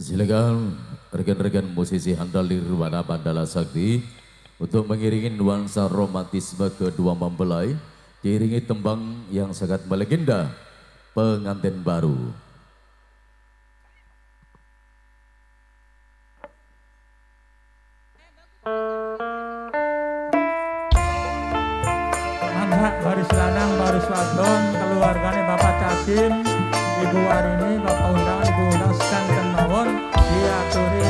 Silakan rekan-rekan musisi handal di Rwana Bandala Sakti untuk mengiringi nuansa romantisme kedua mempelai diiringi tembang yang sangat melegenda pengantin baru. Anak baris lanang, baris wadon, keluarganya Bapak Casim, por.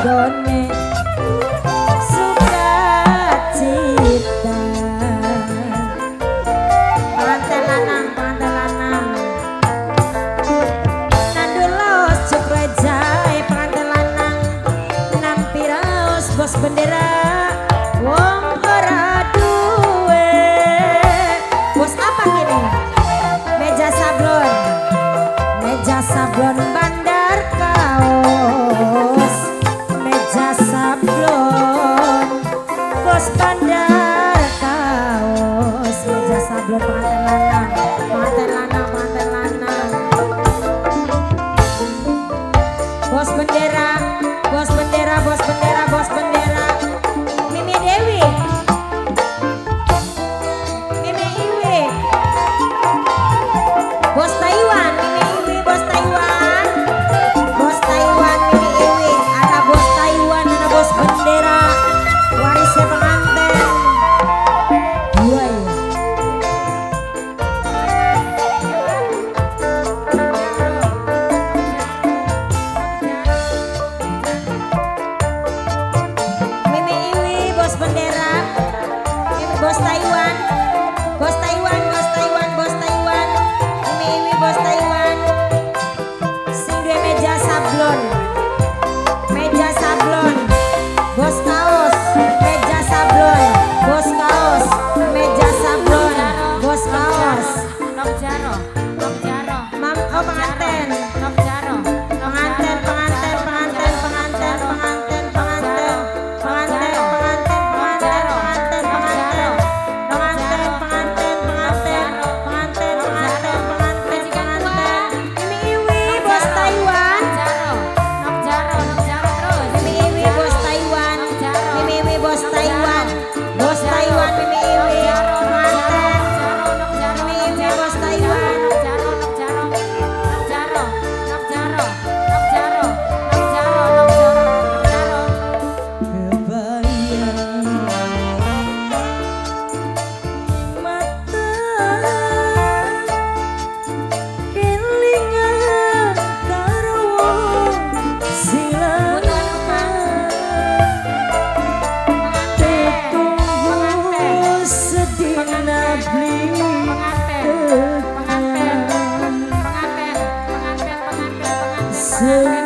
regone sukacita. Pantai lanang, pantai lanang Nandulos cukrejai pantai lanang Nan piraos bos bendera. Wow. gampang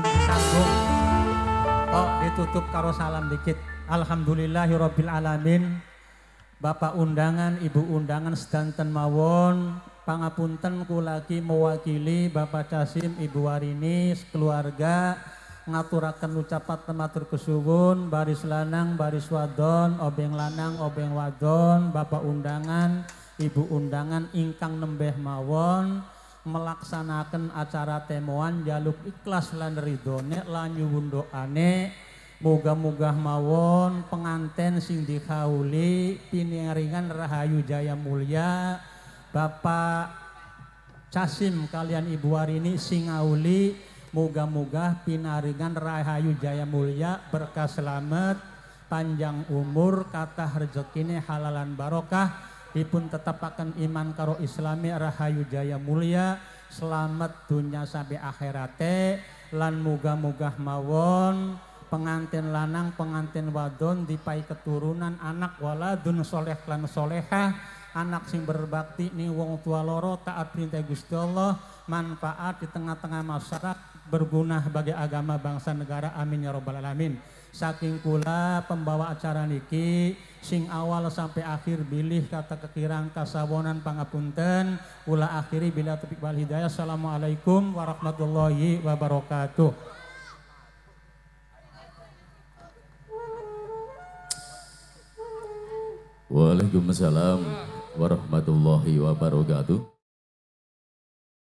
disambung. Kok ditutup karo salam dikit. Alhamdulillahirabbil alamin Bapak undangan, Ibu undangan sedanten mawon. Pangapunten kulaki mewakili Bapak Casim, Ibu Warini, keluarga ngaturaken ucapan tematur kesuwun baris lanang baris wadon obeng lanang obeng wadon bapak undangan ibu undangan ingkang nembeh mawon melaksanakan acara temuan jaluk ikhlas lan ridhone lan nyuwun doane Moga-moga mawon penganten sing dikauli piniringan Rahayu Jaya Mulia Bapak Casim kalian Ibu Warini sing ngauli moga-moga pinaringan Rahayu Jaya Mulia berkah selamat panjang umur kata rezekine halalan barokah. Dipun tetapaken iman karo islami Rahayu Jaya Mulia. Selamat dunia sampai akhirate. Lan moga-moga mawon pengantin lanang pengantin wadon dipai keturunan anak waladun soleh lan soleha anak sing berbakti nih wong tua loro taat perintah Gusti Allah manfaat di tengah-tengah masyarakat berguna bagi agama bangsa negara. Amin ya robbal alamin. Saking kula pembawa acara niki sing awal sampai akhir bilih kata kekirang kasawonan pangapunten kula akhiri bila tepik wal hidayah. Assalamualaikum warahmatullahi wabarakatuh. Waalaikumsalam warahmatullahi wabarakatuh.